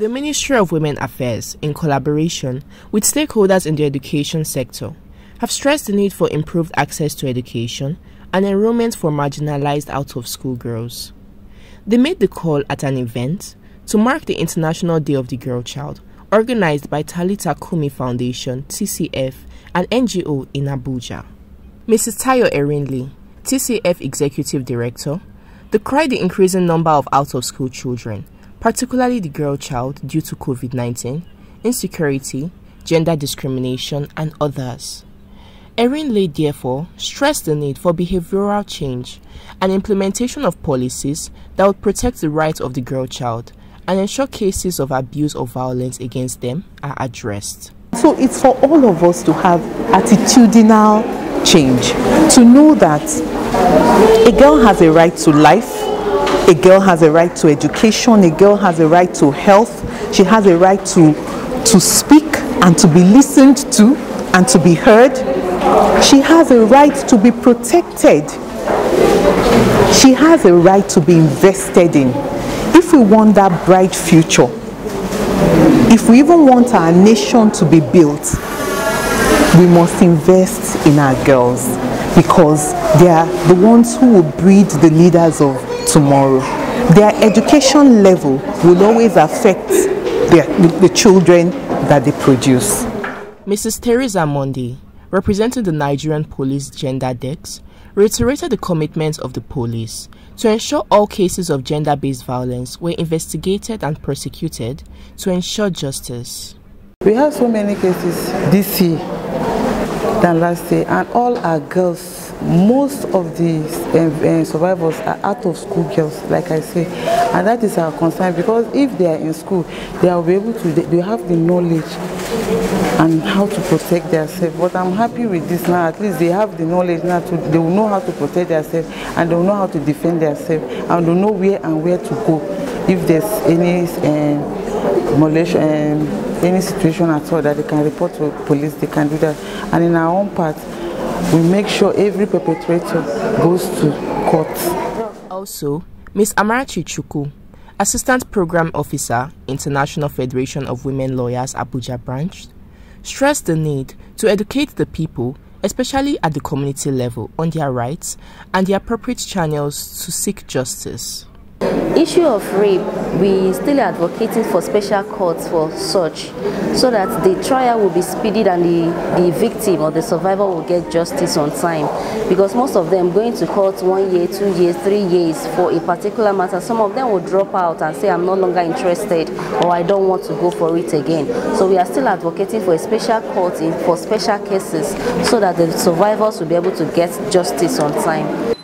The Ministry of Women Affairs, in collaboration with stakeholders in the education sector, have stressed the need for improved access to education and enrollment for marginalized out of school girls. They made the call at an event to mark the International Day of the Girl Child, organized by Talitha Cumi Foundation, TCF, an NGO in Abuja. Mrs. Tayo Erinle, TCF Executive Director, decried the increasing number of out of school children, particularly the girl child, due to COVID 19, insecurity, gender discrimination, and others. Erin Erinle therefore stressed the need for behavioral change and implementation of policies that would protect the rights of the girl child and ensure cases of abuse or violence against them are addressed. So it's for all of us to have attitudinal change, to know that a girl has a right to life, a girl has a right to education, a girl has a right to health, she has a right to, to speak and to be listened to and to be heard. She has a right to be protected. She has a right to be invested in. If we want that bright future, if we even want our nation to be built, we must invest in our girls because they are the ones who will breed the leaders of tomorrow. Their education level will always affect their, the, the children that they produce. Mrs. Theresa Monday, representing the Nigerian Police Gender Desk, reiterated the commitment of the police to ensure all cases of gender based violence were investigated and prosecuted to ensure justice. We have so many cases this year than last year, and all our girls, most of the uh, survivors are out of school girls, like I say, and that is our concern because if they are in school, they be able to, they, they have the knowledge and how to protect themselves. But I'm happy with this now. At least they have the knowledge now. To, they will know how to protect themselves and they will know how to defend themselves and they will know where and where to go if there's any uh, molestation, um, any situation at all that they can report to police. They can do that. And in our own part, we make sure every perpetrator goes to court. Also, Ms. Amarachi Chukwu, Assistant Program Officer, International Federation of Women Lawyers Abuja branch, stressed the need to educate the people, especially at the community level, on their rights and the appropriate channels to seek justice. Issue of rape, we still advocating for special courts for such, so that the trial will be speeded and the, the victim or the survivor will get justice on time. Because most of them going to court one year, two years, three years for a particular matter, some of them will drop out and say I'm no longer interested or I don't want to go for it again. So we are still advocating for a special court in, for special cases so that the survivors will be able to get justice on time.